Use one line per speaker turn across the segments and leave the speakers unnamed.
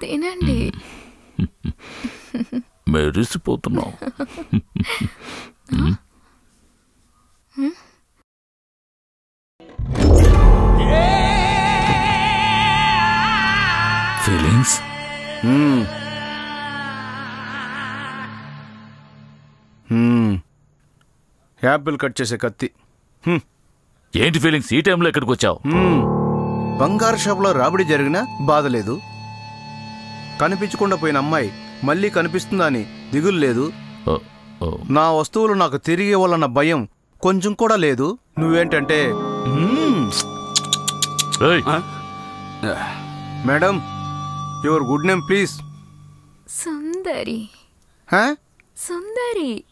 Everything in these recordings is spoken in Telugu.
తినండి
మెరిసిపోతున్నావు ఫీలింగ్స్.
యాపిల్ కట్ చేసే కత్తి.
ఏంటి ఫీలింగ్స్ ఈ టైంలో ఎక్కడికి వచ్చావు.
బంగారు షాపులో రాబడి జరిగినా బాధ లేదు. కనిపించకుండా పోయిన అమ్మాయి మళ్ళీ కనిపిస్తుందా అని దిగులు లేదు. నా వస్తువులు నాకు తిరిగి ఇవ్వాలన్న భయం కొంచెం కూడా లేదు. నువ్వేంటంటే madam your good name please.
Sundari.
హా?
సుందరి.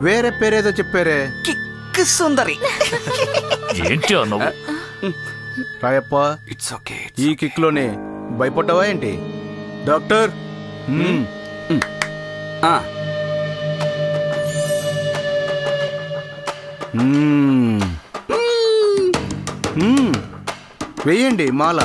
వేరే పేరేదో చెప్పారే.
కిక్ సుందరి.
ఏంటి అన్నావు
రాయప్ప
ఇట్స్ ఓకే
ఈ కిక్లోనే భయపడ్డావా ఏంటి? డాక్టర్? మ్మ్. మ్మ్. మ్మ్. వెయ్యండి మాల.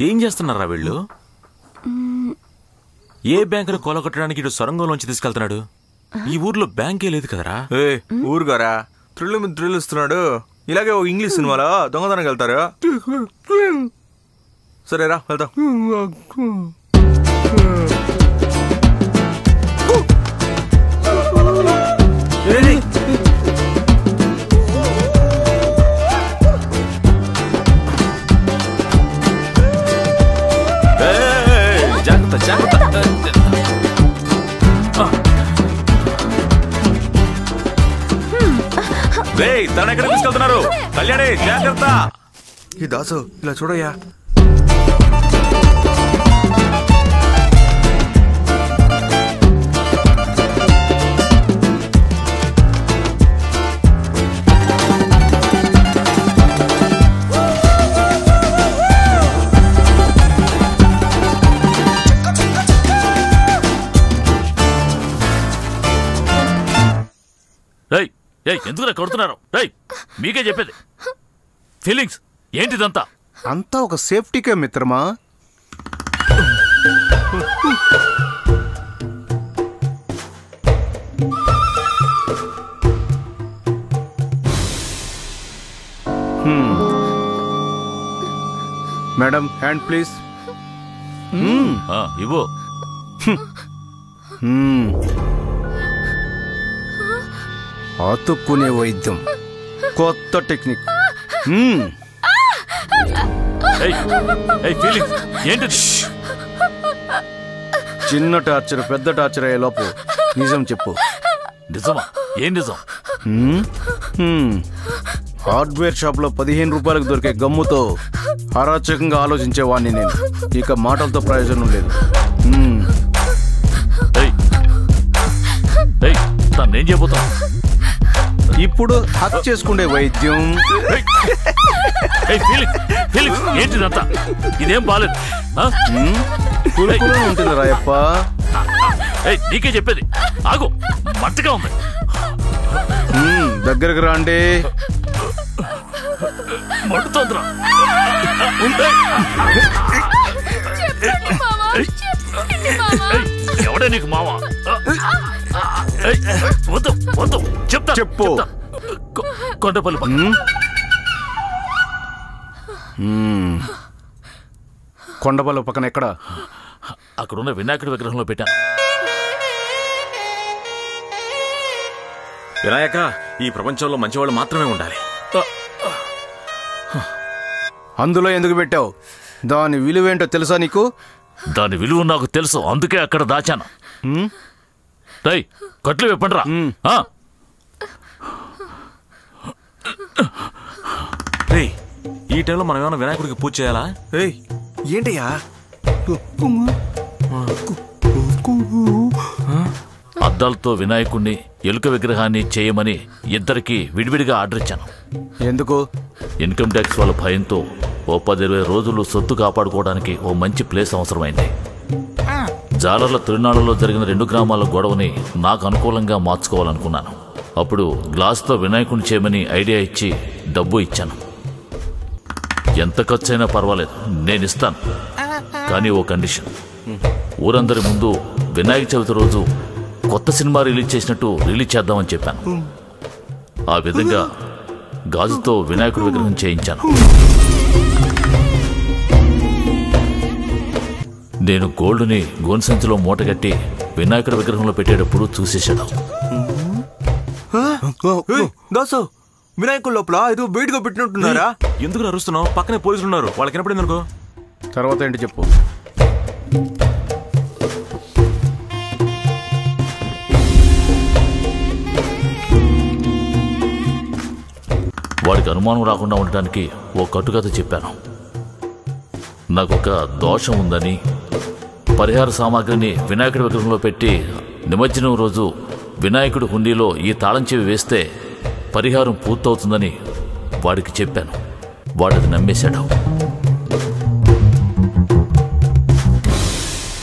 ఏం చేస్తున్నారా వీళ్ళు? ఏ బ్యాంకును కొలగొట్టడానికి ఇటు సొరంగంలోంచి తీసుకెళ్తున్నాడు? ఈ ఊర్లో బ్యాంకే లేదు కదరా?
ఏ ఊరుగారా? త్రిల్లు మీద థ్రిల్ ఇస్తున్నాడు. ఇలాగే ఓ ఇంగ్లీష్ సినిమాలో దొంగతనం వెళ్తారు. సరేరా వెళ్తాం
ఏయ్, తన ఎక్కడ తీసుకెళ్తున్నారు? కళ్యాణి జాగ్రత్త.
ఈ దాసు ఇలా చూడయ్యా.
ఏయ్ ఎందుకు కొడుతున్నారు? మీకే చెప్పేది. ఫీలింగ్స్ ఏంటిదంతా?
అంతా ఒక సేఫ్టీకే మిత్రమా. Madam hand
please. ఇవ్వు.
హ్మ్. అతుక్కునే వైద్యం. కొత్త టెక్నిక్. చిన్న టార్చర్ పెద్ద టార్చర్ అయ్యే లోపు నిజం చెప్పు.
నిజమా? ఏం నిజం.
హార్డ్వేర్ షాప్లో పదిహేను రూపాయలకు దొరికే గమ్ముతో అరాచకంగా ఆలోచించేవాడిని నేను. ఇక మాటలతో ప్రయోజనం లేదు. హ్మ్.
ఏయ్. ఏయ్ తను ఏం చేయబోతాం
ఇప్పుడు హక్ చేసుకునే వైద్యం.
ఏంటిదంతా ఇదేం బాలేదు
ఉంటుంది రాయప్ప
ఏయ్ నీకే చెప్పేది. ఆగు మట్టగా ఉంది.
హ్మ్, దగ్గరకు రాండి.
మండుతోందిరా. ఎవడే నీకు మావా వద్దు వద్దు. చెప్తా
చెప్పు.
కొండపల్లి.
కొండపల్లి పక్కన ఎక్కడ?
అక్కడున్న వినాయకుడి విగ్రహంలో పెట్టాను
వినాయక ఈ ప్రపంచంలో మంచివాళ్ళు మాత్రమే ఉండాలి.
అందులో ఎందుకు పెట్టావు? దాని విలువేంటో తెలుసా నీకు?
దాని విలువ నాకు తెలుసు అందుకే అక్కడ దాచాను. రై కట్లు విప్పండి రా ఆ,
రేయ్ ఈ టైంలో మనం ఏమైనా వినాయకుడికి పూజ చేయాలా?
ఏయ్ ఏంటయ్యా?
అద్దాలతో వినాయకుణ్ణి ఎలుక విగ్రహాన్ని చేయమని ఇద్దరికి విడివిడిగా ఆర్డర్ ఇచ్చాను.
ఎందుకు?
ఇన్కమ్ ట్యాక్స్ వాళ్ళ భయంతో ఓ పది ఇరవై రోజులు సొత్తు కాపాడుకోవడానికి ఓ మంచి ప్లేస్ అవసరమైంది. జాలర్ల తిరునాళ్ళలో జరిగిన రెండు గ్రామాల గొడవని నాకు అనుకూలంగా మార్చుకోవాలనుకున్నాను. అప్పుడు గ్లాస్తో వినాయకుని చేయమని ఐడియా ఇచ్చి డబ్బు ఇచ్చాను. ఎంత ఖర్చైనా పర్వాలేదు నేను ఇస్తాను. కానీ ఓ కండిషన్. ఊరందరి ముందు వినాయక చవితి రోజు కొత్త సినిమా రిలీజ్ చేసినట్టు రిలీజ్ చేద్దామని చెప్పాను. ఆ విధంగా గాజుతో వినాయకుడు విగ్రహం చేయించాను. నేను గోల్డ్ని గోన్సంచిలో మూటగట్టి వినాయకుడి విగ్రహంలో పెట్టేటప్పుడు చూసేశాడు
దాసు వినాయకుల లోపల ఏదో బయటగా పెట్టినట్టున్నారా?
ఎందుకు అరుస్తున్నావు? పక్కనే పోలీసులు ఉన్నారు. వాళ్ళకి వినపడింది అనుకో.
తర్వాత ఏంటి చెప్పు.
వాడికి అనుమానం రాకుండా ఉండటానికి ఓ కట్టుకథ చెప్పాను. నాకొక దోషం ఉందని పరిహార సామాగ్రిని వినాయకుడి విగ్రహంలో పెట్టి నిమజ్జనం రోజు వినాయకుడి హుండీలో ఈ తాళం చెవి వేస్తే పరిహారం పూర్తవుతుందని వాడికి చెప్పాను. వాడది నమ్మేశాడు.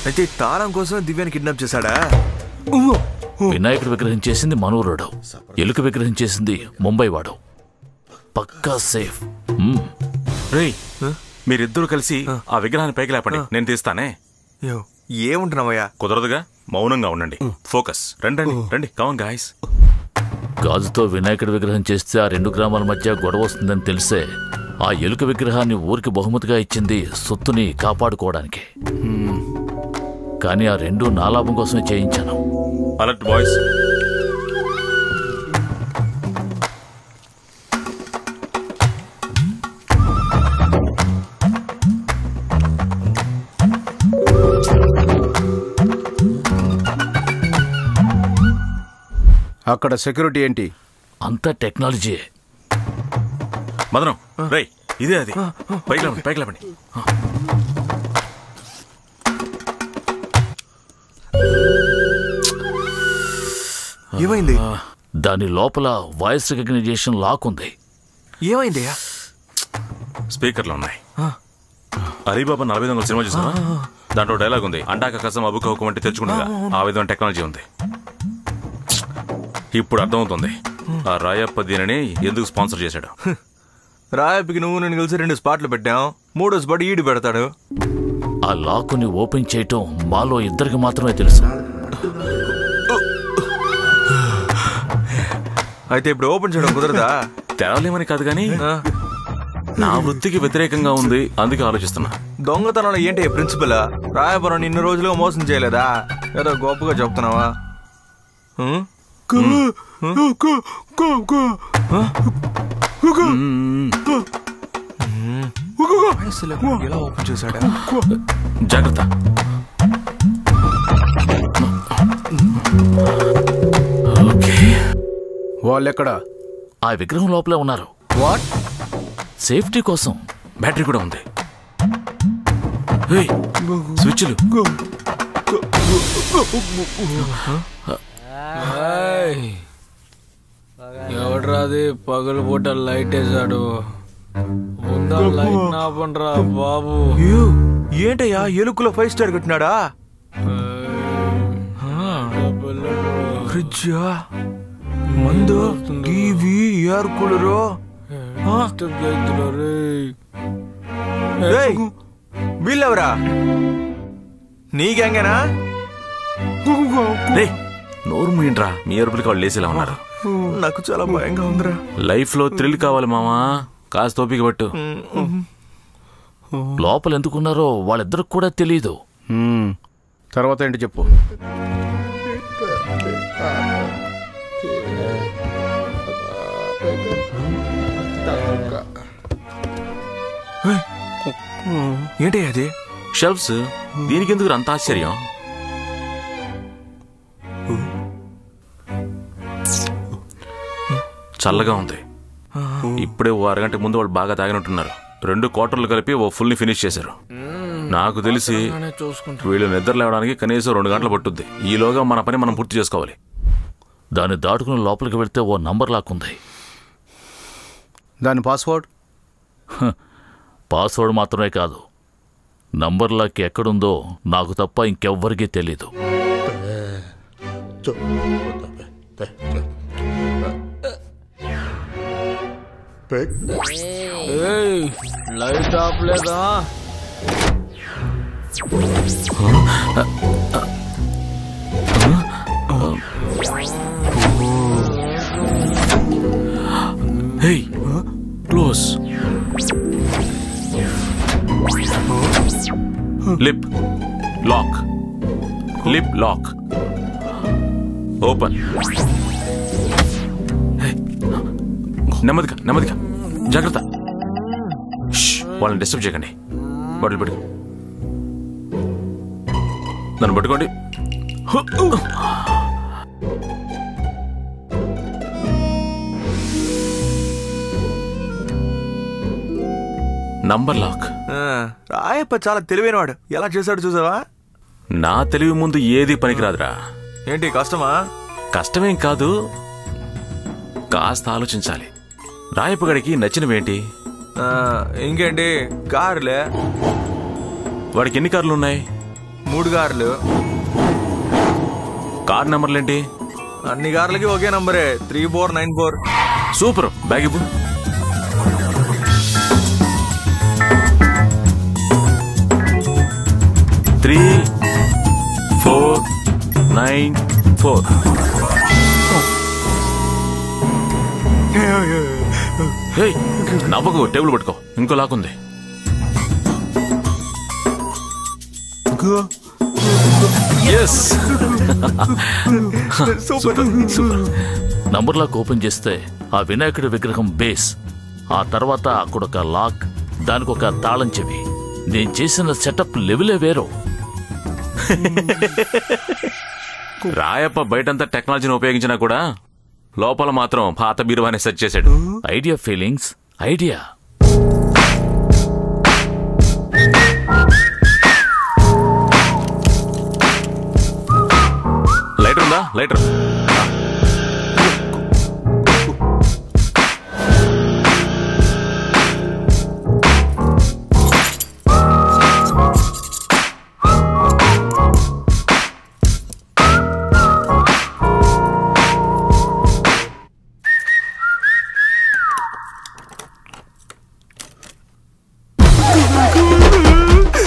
అయితే తాళం కోసం దివ్యాన్ని కిడ్నాప్ చేశాడా?
వినాయకుడి విగ్రహం చేసింది మనూరుడు ఎలుక విగ్రహం చేసింది ముంబై వాడు పక్కా సేఫ్.
రేయ్ మీరిద్దరూ కలిసి ఆ. విగ్రహాన్ని పైకి లేపండి. నేను తీస్తానే.
ఏముంటున్నావయ్యా?
కుదరదుగా? మౌనంగా ఉండండి. ఫోకస్. రండి రండి రండి. Come on guys.
గాజుతో వినాయకుడి విగ్రహం చేస్తే ఆ రెండు గ్రామాల మధ్య గొడవ వస్తుందని తెలిసే ఆ ఎలుక విగ్రహాన్ని ఊరికి బహుమతిగా ఇచ్చింది సొత్తుని కాపాడుకోవడానికి. కానీ ఆ రెండు నా లాభం కోసమే చేయించాను.
అలర్ట్ బాయ్స్
అక్కడ సెక్యూరిటీ ఏంటి?
అంతా టెక్నాలజీయే.
మదనం రేయ్ ఇదే అది. పైకి లేపండి పైకి లేపండి
ఏమైంది?
దాని లోపల వాయిస్ రికగ్నైజేషన్ లాక్ ఉంది.
ఏమైందయ్యా
స్పీకర్లు ఉన్నాయి. అలీబాబా నలభై వందల సినిమా చూసావా? దాంట్లో డైలాగ్ ఉంది. అండాక కసం అబుక హుకం అంటే తెచ్చుకుంటా ఆ విధమైన టెక్నాలజీ ఉంది. ఇప్పుడు అర్థమవుతుంది. ఆ రాయప్ప దీనిని ఎందుకు స్పాన్సర్ చేశాడు?
రాయప్పికి నువ్వు నేను కలిసి రెండు స్పాట్లు పెట్టాం. మూడో స్పాట్ ఈడు పెడతాడు.
ఆ లాక్కుని ఓపెన్ చేయటం మాలో ఇద్దరికి మాత్రమే తెలుసు.
అయితే ఇప్పుడు ఓపెన్ చేయడం కుదరదా?
తెరవలేమని కాదు కానీ నా వృత్తికి వ్యతిరేకంగా ఉంది అందుకే ఆలోచిస్తున్నా.
దొంగతనంలో ఏంటి ప్రిన్సిపల్ రాయపురం ఇన్ని రోజులుగా మోసం చేయలేదా? ఏదో గొప్పగా చెప్తున్నావా? ఎలా ఓపెన్ చేశాడా
జాగ్రత్త.
వాళ్ళెక్కడ?
ఆ విగ్రహం లోపలే ఉన్నారు.
వాట్?
సేఫ్టీ కోసం
బ్యాటరీ కూడా ఉంది. స్విచ్లు.
ఎవడ్రాది పగలు పూట లైట్ వేసాడు ముందా లైట్ నాపండ్రా బాబు?
ఏంటయ్యా ఎలుకలో ఫైవ్ స్టార్ కట్టినాడా? ఫ్రిడ్జ్? మందు? TV air cooler? బిల్ ఎవరా నీ గ్యాంగేనా
రేయ్, నోరు మూయండ్రా. మీ అరుపులకి వాళ్ళు లేసేలా ఉన్నారు.
నాకు చాలా భయంగా ఉందిరా.
లైఫ్లో థ్రిల్ కావాలి మామా. కాస్త ఓపిక పట్టు.
లోపల ఎందుకున్నారో వాళ్ళిద్దరికి కూడా తెలియదు.
తర్వాత ఏంటి చెప్పు.
ఏంటి అది?
షెల్ఫ్స్? దీనికి ఎందుకు అంత ఆశ్చర్యం? చల్లగా ఉంది. ఇప్పుడే ఓ అరగంట ముందు వాళ్ళు బాగా తాగినట్టున్నారు. రెండు క్వార్టర్లు కలిపి ఓ ఫుల్ని ఫినిష్ చేశారు. నాకు తెలిసి వీళ్ళు నిద్ర లేవడానికి కనీసం రెండు గంటలు పట్టుద్ది. ఈలోగా మన పని మనం పూర్తి చేసుకోవాలి.
దాన్ని దాటుకుని లోపలికి వెళ్తే ఓ నంబర్ లాక్కుంది
దాని పాస్వర్డ్?
పాస్వర్డ్ మాత్రమే కాదు. నంబర్ లాక్ ఎక్కడుందో నాకు తప్ప ఇంకెవ్వరికీ తెలీదు.
ఏయ్ లైట్ ఆఫ్ లేదా
hey close lip lock lip lock open నెమ్మదిగా నెమ్మదిగా. జాగ్రత్త. వాళ్ళని డిస్టర్బ్ చేయకండి. బాటిల్ పెట్టుకో. నన్ను పట్టుకోండి. నంబర్ లాక్
రాయప్ప చాలా తెలివైనవాడు. ఎలా చేశాడు చూసావా?
నా తెలివి ముందు ఏది పనికిరాదురా.
ఏంటి కష్టమా?
కష్టమేం కాదు. కాస్త ఆలోచించాలి. రాయప్పగడికి నచ్చినవేంటి?
ఇంకేంటి? కార్లే
వాడికి ఎన్ని కార్లు ఉన్నాయి?
మూడు కార్లు
కార్ నెంబర్లేంటి?
అన్ని కార్లకి ఒకే నంబరే. Three four nine four.
Super. Bag ఇవ్వు. Three four nine four. నవ్వకు table పట్టుకో. ఇంకో లాకుంది ఎస్
నంబర్ లాక్ ఓపెన్ చేస్తే ఆ వినాయకుడి విగ్రహం బేస్. ఆ తర్వాత అక్కడొక లాక్ దానికి ఒక తాళం చెవి. నేను చేసిన సెటప్ లెవెలే వేరు.
రాయప్ప బయటంతా టెక్నాలజీని ఉపయోగించినా కూడా లోపల మాత్రం పాత బీరువానే సెట్ చేశాడు.
ఐడియా ఫీలింగ్స్ ఐడియా
లైటర్ ఉందా? లైటర్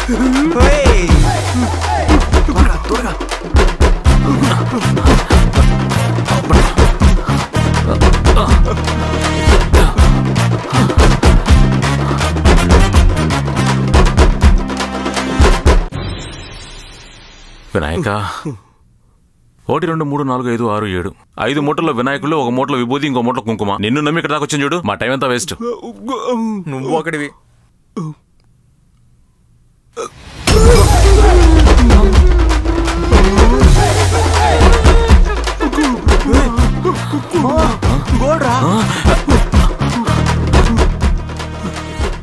త్వరగా
వినాయక ఒకటి రెండు మూడు నాలుగు ఐదు ఆరు ఏడు. ఐదు మూటల వినాయకులు ఒక మూటలో విభూతి ఇంకో మూటల కుంకుమ. నిన్ను నమ్మి ఇక్కడ దాకా వచ్చింది చూడు. మా టైం అంతా వేస్ట్.
నువ్వు ఒకటివి.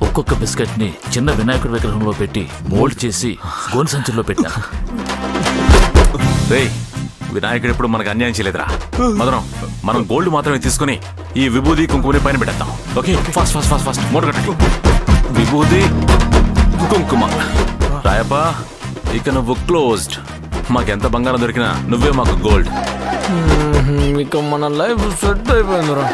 ఒక్కొక్క బిస్కెట్ని చిన్న వినాయకుడి విగ్రహంలో పెట్టి మోల్డ్ చేసి గోను సంచుల్లో పెట్టాను
రేయ్ వినాయకుడు ఎప్పుడు మనకు అన్యాయం చేయలేదురా. మదనం మనం గోల్డ్ మాత్రమే తీసుకుని ఈ విభూతి కుంకుమని పైన పెట్టేద్దాం. Okay fast fast fast fast. మూట కట్టండి విభూతి కుంకుమ. రాయప్ప ఇక నువ్వు క్లోజ్డ్ మాకెంత బంగారం దొరికినా నువ్వే మాకు గోల్డ్
ఇక మన లైఫ్ సెట్ అయిపోయిందిరా.